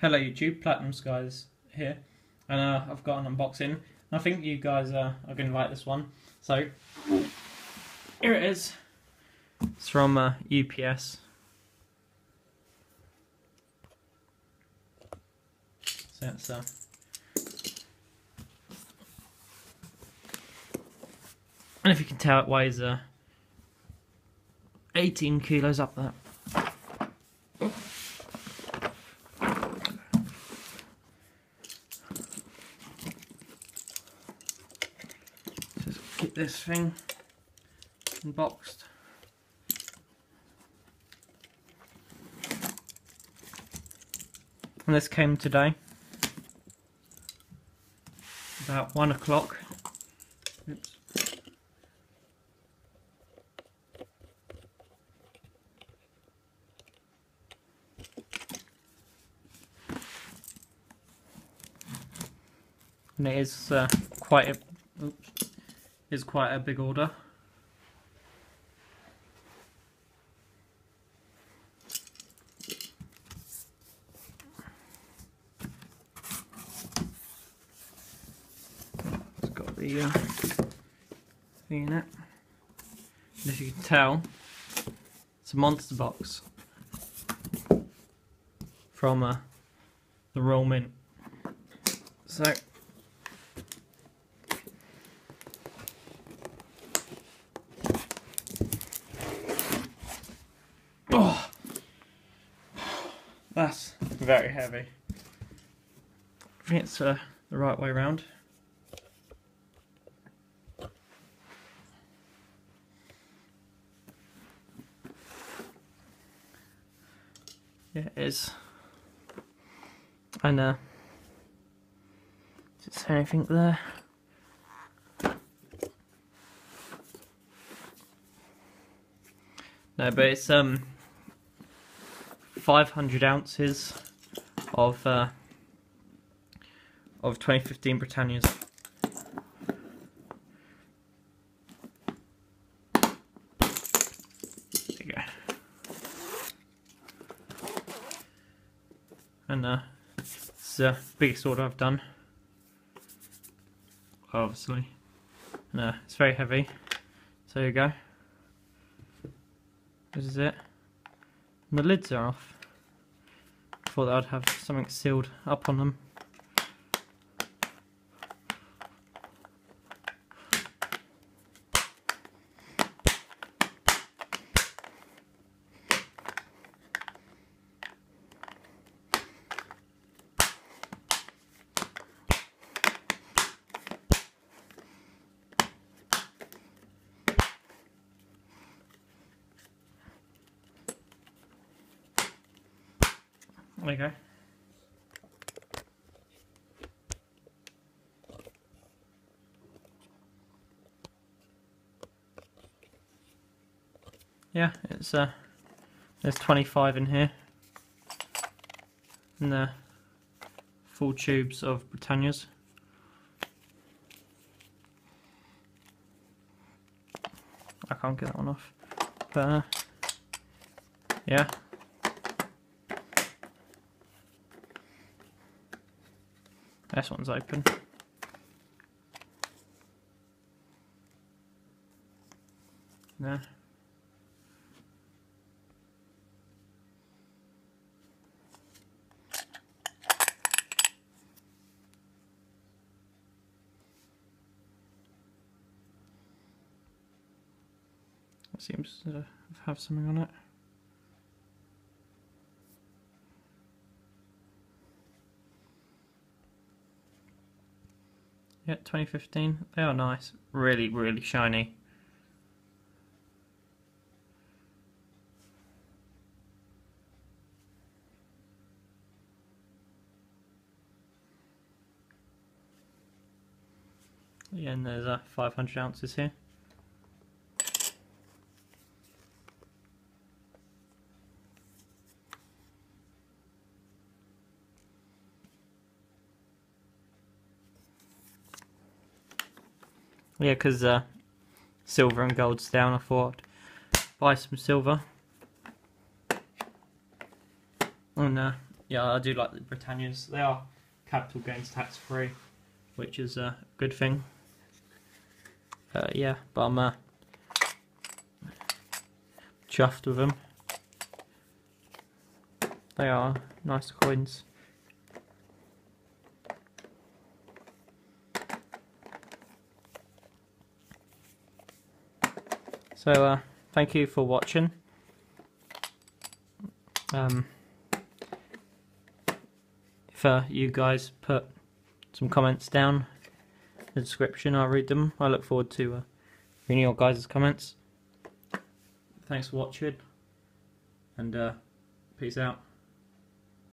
Hello YouTube, Platinum Skies here, and uh, I've got an unboxing. I think you guys uh, are going to like this one. So here it is. It's from uh, UPS. So it's uh, and if you can tell, it weighs uh, 18 kilos up there. Get this thing unboxed. And this came today. About one o'clock. And it is uh, quite a oops, is quite a big order. It's got the uh, thing in it. And if you can tell, it's a monster box from uh, the Royal Mint. So that's very heavy. I think it's uh, the right way round. Yeah, it is. And uh, does it say anything there? No, but it's um 500 ounces of uh, of 2015 Britannias. There you go. And uh, it's the biggest order I've done. Obviously. And uh, it's very heavy. So there you go. This is it. And the lids are off. Thought that I'd have something sealed up on them. Go. Yeah, it's uh there's 25 in here. And the full tubes of Britannias. I can't get that one off. But uh, yeah, This one's open. No. Seems to have something on it. Yeah, 2015. They are nice. Really, really shiny. Yeah, and there's uh, 500 ounces here. Yeah, because uh, silver and gold's down, I thought buy some silver. And uh, yeah, I do like the Britannias. They are capital gains tax free, which is a good thing. Uh, yeah, but I'm uh, chuffed with them. They are nice coins. So, uh, thank you for watching. Um, if uh, you guys put some comments down in the description, I'll read them. I look forward to uh, reading your guys' comments. Thanks for watching, and uh, peace out.